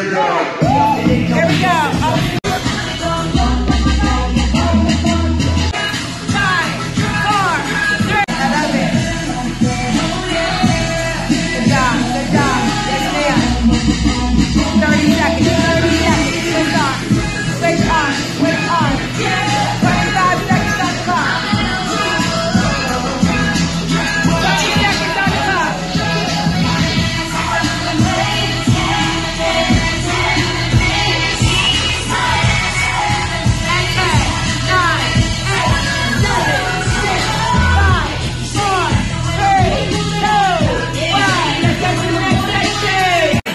Obrigado.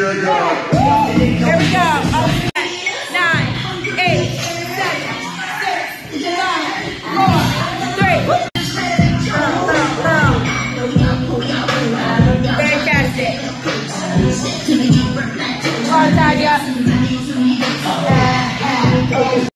Here we go.